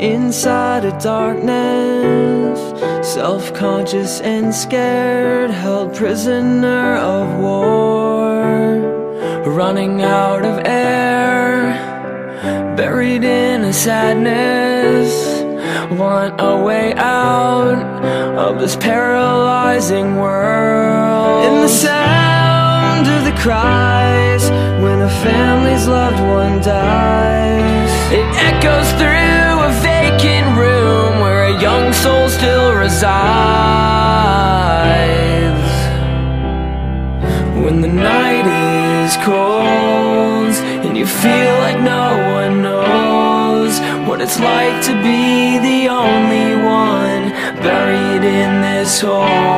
inside a darkness, self conscious and scared, held prisoner of war, running out of air, buried in a sadness. Want a way out of this paralyzing world. In the sound of the family's it echoes through a vacant room where a young soul still resides. When the night is cold and you feel like no one knows what it's like to be the only one buried in this hole.